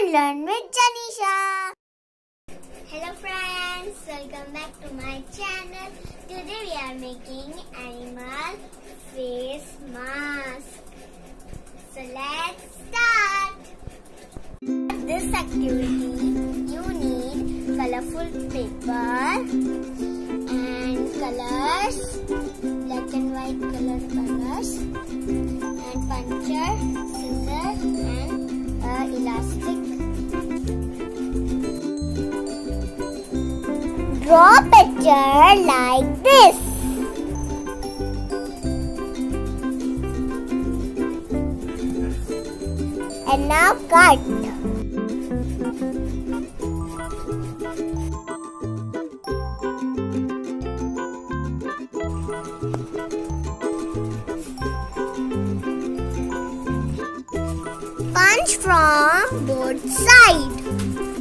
and learn with Janeesha. Hello friends, welcome back to my channel. Today we are making animal face mask. So let's start. For this activity, you need colorful paper and colors, black and white color colors, Draw a picture like this. And now cut. Punch from both sides.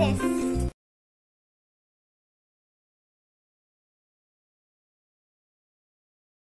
verdes.